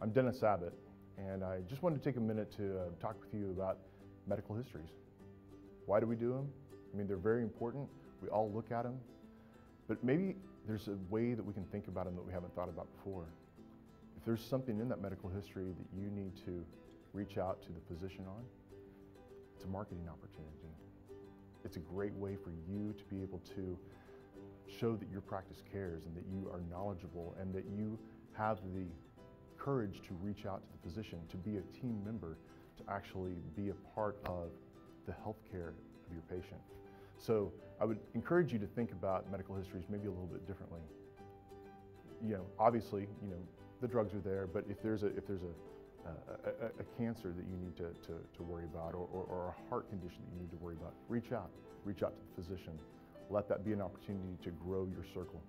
I'm Dennis Abbott, and I just wanted to take a minute to uh, talk with you about medical histories. Why do we do them? I mean, they're very important. We all look at them, but maybe there's a way that we can think about them that we haven't thought about before. If there's something in that medical history that you need to reach out to the physician on, it's a marketing opportunity. It's a great way for you to be able to show that your practice cares and that you are knowledgeable and that you have the courage to reach out to the physician, to be a team member, to actually be a part of the health care of your patient. So I would encourage you to think about medical histories maybe a little bit differently. You know, obviously, you know, the drugs are there, but if there's a, if there's a, a, a, a cancer that you need to, to, to worry about or, or, or a heart condition that you need to worry about, reach out. Reach out to the physician. Let that be an opportunity to grow your circle.